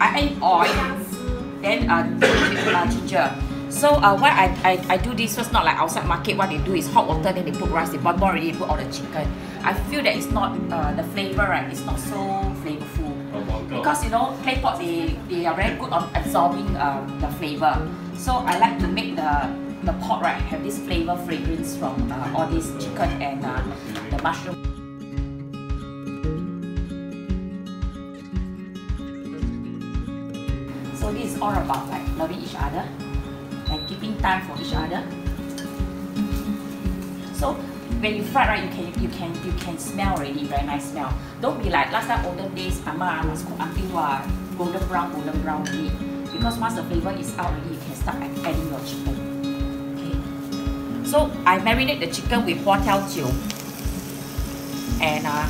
I add oil, then uh, uh, ginger. So uh, why I, I, I do this first, not like outside market, what they do is hot water, then they put rice, they boil more already, they put all the chicken. I feel that it's not, uh, the flavor, right, it's not so flavorful. Because, you know, clay pot, they, they are very good on absorbing uh, the flavor. So I like to make the, the pot, right, have this flavor fragrance from uh, all this chicken and uh, the mushroom. This is all about like loving each other and keeping time for each other. So when you fry right, you can you can you can smell already very nice smell. Don't be like last time olden days, Amma must cook until uh, golden brown, golden brown meat. Because once the flavor is out already, you can start adding your chicken. Okay. So I marinate the chicken with tiao jiu and uh,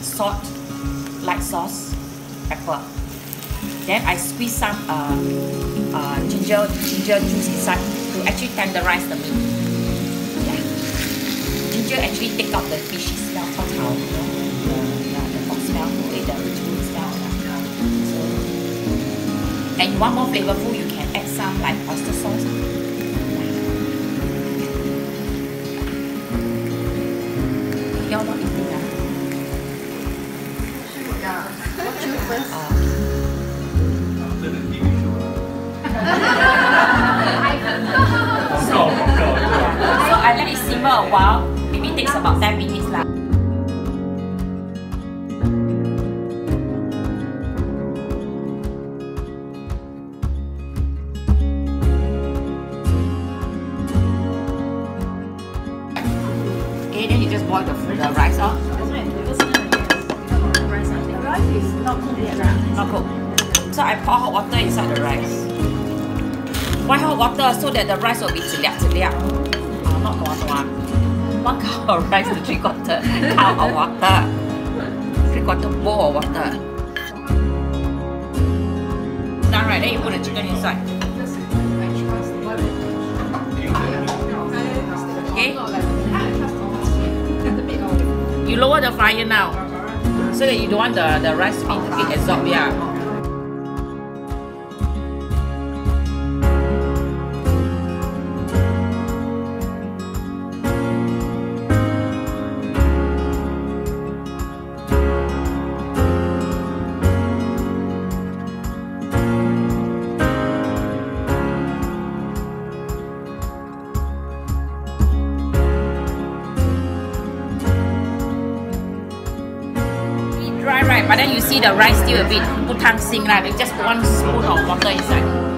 salt, light sauce, pepper. Then I squeeze some uh, uh, ginger ginger juice inside to actually tenderize the meat. Yeah. Ginger actually take out the fishy smell, hot the, the, the pork smell, the, rich smell. So, and you want more flavorful, you can add some like oyster sauce. You're not eating? Yeah. Watch you first. over a while. Maybe takes about 10 minutes lah. Okay, then you just boil the, the rice off. The rice is not cooked yet. Not cooked. So I pour hot water inside the rice. Why hot water? So that the rice will be chiliak chiliak. One cup of rice to three cup of water. Three bowl of water. Right, you put the chicken inside. Okay? You lower the fire now. So that you don't want the, the rice to be absorbed, yeah. but then you see the rice still a bit 不烫心 lah. They just put one spoon of water inside.